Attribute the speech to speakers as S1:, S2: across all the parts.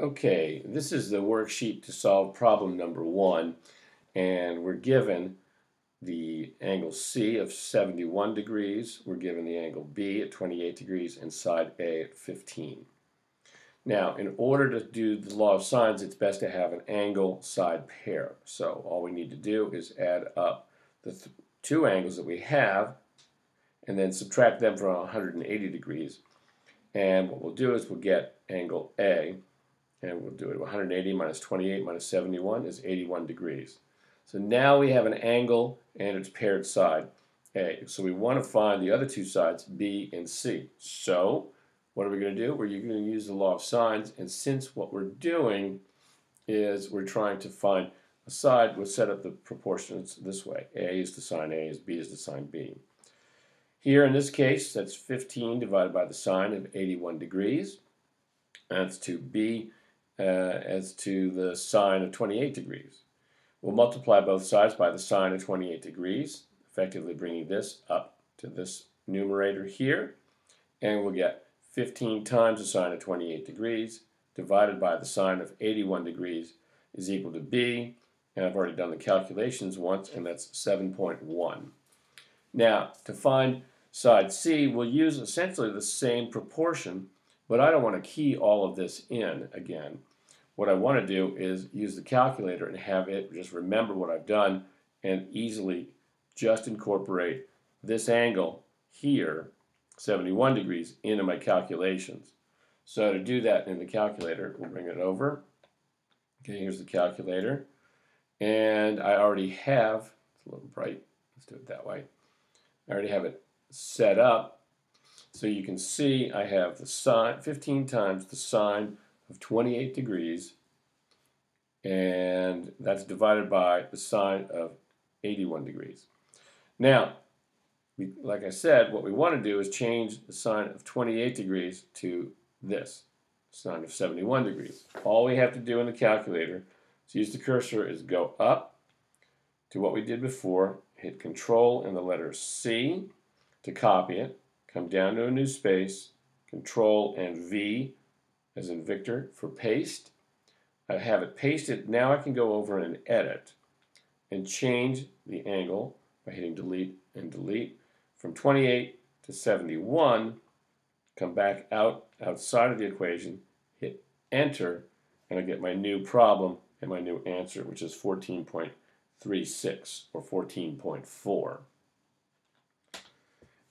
S1: Okay, this is the worksheet to solve problem number one, and we're given the angle C of 71 degrees, we're given the angle B at 28 degrees, and side A at 15. Now, in order to do the law of sines, it's best to have an angle side pair. So all we need to do is add up the th two angles that we have, and then subtract them from 180 degrees. And what we'll do is we'll get angle A, and we'll do it 180 minus 28 minus 71 is 81 degrees. So now we have an angle and its paired side A. So we want to find the other two sides B and C. So what are we going to do? We're going to use the law of sines and since what we're doing is we're trying to find a side, we'll set up the proportions this way. A is the sine A, is B is the sine B. Here in this case, that's 15 divided by the sine of 81 degrees. That's to B uh, as to the sine of 28 degrees. We'll multiply both sides by the sine of 28 degrees, effectively bringing this up to this numerator here, and we'll get 15 times the sine of 28 degrees divided by the sine of 81 degrees is equal to b, and I've already done the calculations once, and that's 7.1. Now, to find side C, we'll use essentially the same proportion, but I don't want to key all of this in again. What I want to do is use the calculator and have it just remember what I've done and easily just incorporate this angle here, 71 degrees, into my calculations. So to do that in the calculator, we'll bring it over. Okay, here's the calculator. And I already have, it's a little bright, let's do it that way. I already have it set up. So you can see I have the sine, 15 times the sine of 28 degrees and that's divided by the sine of 81 degrees. Now, we, like I said, what we want to do is change the sine of 28 degrees to this, sine of 71 degrees. All we have to do in the calculator is use the cursor is go up to what we did before, hit control and the letter C to copy it, come down to a new space, control and V as in Victor for paste. I have it pasted. Now I can go over and edit and change the angle by hitting delete and delete from 28 to 71. Come back out outside of the equation, hit enter, and I get my new problem and my new answer, which is 14.36 or 14.4.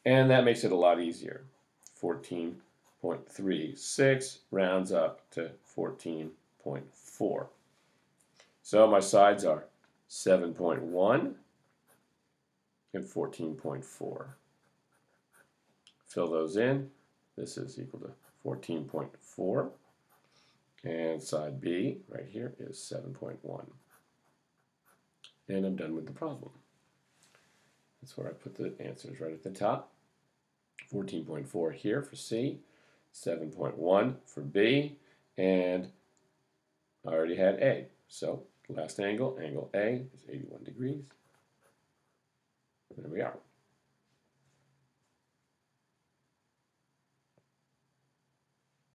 S1: And that makes it a lot easier. 14 0.36 rounds up to 14.4. So my sides are 7.1 and 14.4. Fill those in. This is equal to 14.4. And side B right here is 7.1. And I'm done with the problem. That's where I put the answers right at the top. 14.4 here for C. 7.1 for B, and I already had A. So last angle, angle A is 81 degrees. There we are.